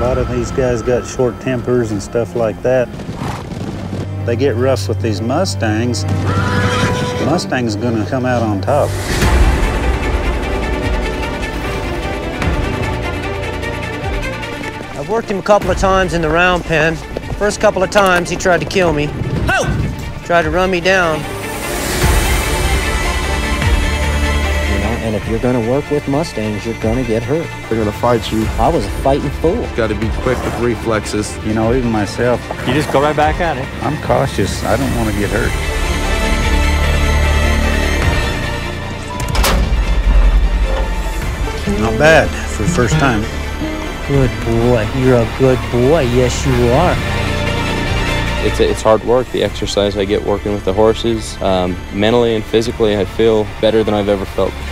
A lot of these guys got short tempers and stuff like that. They get rough with these Mustangs. Mustang's gonna come out on top. I've worked him a couple of times in the round pen. First couple of times he tried to kill me. Oh! Tried to run me down. And if you're gonna work with Mustangs, you're gonna get hurt. They're gonna fight you. I was a fighting fool. Got to be quick with reflexes. You know, even myself, You just go right back at it. I'm cautious. I don't want to get hurt. Not bad for the first time. Good boy. You're a good boy. Yes, you are. It's, it's hard work, the exercise I get working with the horses. Um, mentally and physically, I feel better than I've ever felt before.